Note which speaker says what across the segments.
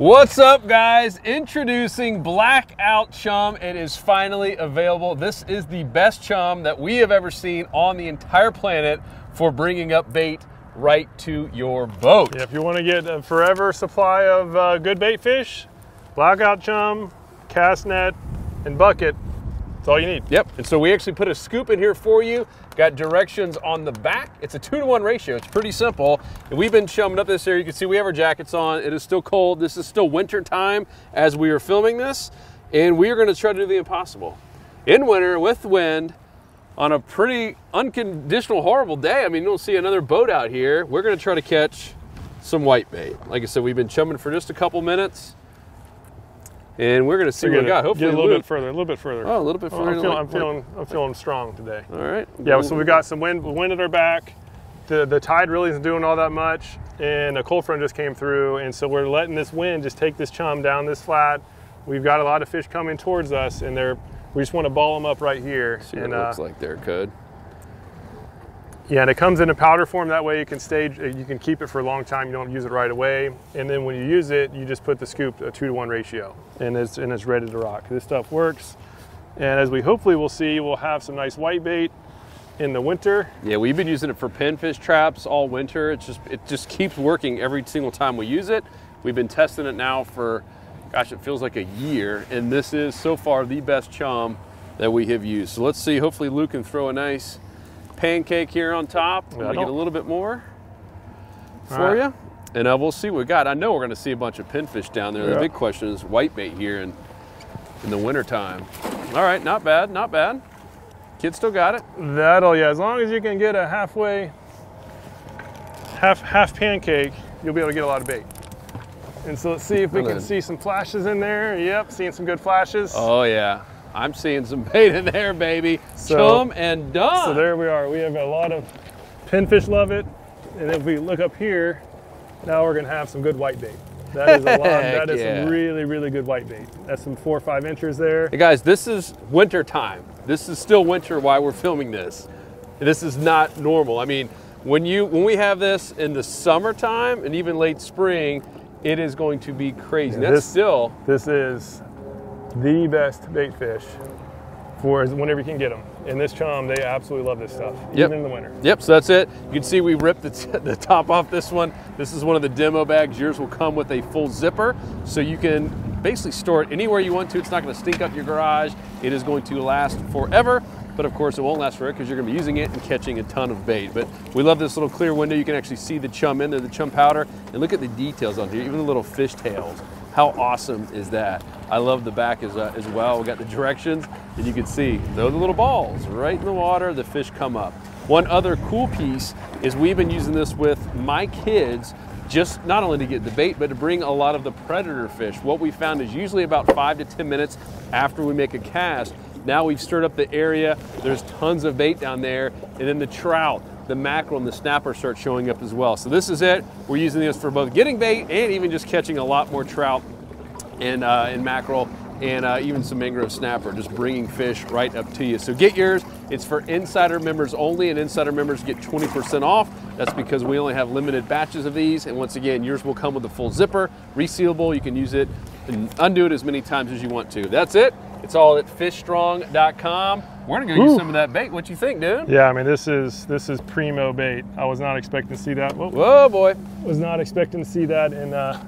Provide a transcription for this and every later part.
Speaker 1: What's up, guys? Introducing Blackout Chum. It is finally available. This is the best chum that we have ever seen on the entire planet for bringing up bait right to your boat.
Speaker 2: Yeah, if you want to get a forever supply of uh, good bait fish, Blackout Chum, cast net, and bucket, that's all you need.
Speaker 1: Yep. And so we actually put a scoop in here for you. Got directions on the back. It's a two to one ratio. It's pretty simple. And we've been chumming up this area. You can see we have our jackets on. It is still cold. This is still winter time as we are filming this. And we are going to try to do the impossible. In winter with wind on a pretty unconditional, horrible day. I mean, you don't see another boat out here. We're going to try to catch some white bait. Like I said, we've been chumming for just a couple minutes and we're going to see
Speaker 2: So
Speaker 1: what we got. Hopefully,
Speaker 2: get a little
Speaker 1: Luke-
Speaker 2: bit further, a little bit further.
Speaker 1: Oh, a little bit
Speaker 2: Oh,
Speaker 1: further.
Speaker 2: I'm, feeling,
Speaker 1: like-
Speaker 2: I'm feeling, I'm feeling strong today.
Speaker 1: All right.
Speaker 2: Yeah, so we got some wind, wind at our back. The the tide really isn't doing all that much, and a cold front just came through, and so we're letting this wind just take this chum down this flat. We've got a lot of fish coming towards us, and they're we just want to ball them up right here.
Speaker 1: See what
Speaker 2: and
Speaker 1: it
Speaker 2: uh,
Speaker 1: looks like there, Code.
Speaker 2: Yeah, and it comes in a powder form. That way you can stage, uh, you can keep it for a long time. You don't use it right away, and then when you use it, you just put the scoop a two to one ratio, and it's and it's ready to rock. This stuff works, and as we hopefully will see, we'll have some nice white bait in the winter.
Speaker 1: Yeah, we've been using it for pinfish traps all winter. It's just it just keeps working every single time we use it. We've been testing it now for, gosh, it feels like a year, and this is so far the best chum that we have used. So let's see. Hopefully, Luke can throw a nice pancake here on top.
Speaker 2: Yeah,
Speaker 1: me get a little bit more for
Speaker 2: right.
Speaker 1: you, and uh, we'll see what we got. I know we're going to see a bunch of pinfish down there. The big question is white bait here in in the wintertime. All right, not bad, not bad. Kid still got it.
Speaker 2: That'll yeah, as long as you can get a halfway, half half pancake, you'll be able to get a lot of bait. And so let's see if we can see some flashes in there. Yep, seeing some good flashes.
Speaker 1: Oh yeah, I'm seeing some bait in there, baby.
Speaker 2: So-
Speaker 1: Chum and done.
Speaker 2: So there we are. We have a lot of pinfish love it, and if we look up here, now we're gonna have some good white bait. That is a lot. That is
Speaker 1: yeah.
Speaker 2: some really really good white bait. That's some four or five inches there.
Speaker 1: Hey guys, this is winter time. This is still winter while we're filming this. This is not normal. I mean, when you when we have this in the summertime and even late spring, it is going to be crazy.
Speaker 2: Yeah,
Speaker 1: That's
Speaker 2: this-
Speaker 1: still
Speaker 2: This is the best bait fish for whenever you can get them. And this chum, they absolutely love this stuff,
Speaker 1: Yep.
Speaker 2: even in the winter.
Speaker 1: Yep, so that's it. You can see we ripped the, t- the top off this one. This is one of the demo bags. Yours will come with a full zipper, so you can basically store it anywhere you want to. It's not going to stink up your garage. It is going to last forever, but of course it won't last forever because you're going to be using it and catching a ton of bait. But we love this little clear window. You can actually see the chum in there, the chum powder, and look at the details on here, even the little fish tails. How awesome is that? I love the back as, uh, as well. We got the directions, and you can see those the little balls right in the water. The fish come up. One other cool piece is we've been using this with my kids just not only to get the bait, but to bring a lot of the predator fish. What we found is usually about five to 10 minutes after we make a cast. Now we've stirred up the area. There's tons of bait down there, and then the trout, the mackerel, and the snapper start showing up as well. So this is it. We're using this for both getting bait and even just catching a lot more trout and, uh, and mackerel and uh, even some mangrove snapper, just bringing fish right up to you. So get yours. It's for insider members only, and insider members get 20% off. That's because we only have limited batches of these. And once again, yours will come with a full zipper, resealable. You can use it and undo it as many times as you want to. That's it. It's all at fishstrong.com. We're gonna go use some of that bait. What you think, dude?
Speaker 2: Yeah, I mean this is this is primo bait. I was not expecting to see that. Whoa,
Speaker 1: Whoa, boy.
Speaker 2: was not expecting to see that in uh,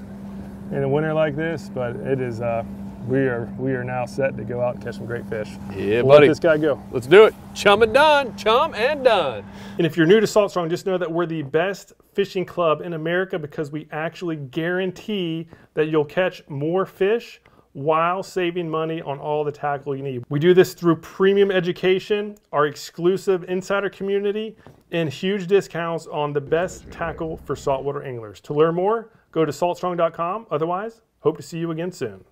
Speaker 2: in a winter like this, but it is. Uh, we are we are now set to go out and catch some great fish.
Speaker 1: Yeah,
Speaker 2: We'll
Speaker 1: buddy.
Speaker 2: Let this guy go.
Speaker 1: Let's do it. Chum and done. Chum and done.
Speaker 2: And if you're new to Salt Strong, just know that we're the best fishing club in America because we actually guarantee that you'll catch more fish while saving money on all the tackle you need. We do this through premium education, our exclusive insider community, and huge discounts on the best tackle for saltwater anglers. To learn more, go to saltstrong.com. Otherwise, hope to see you again soon.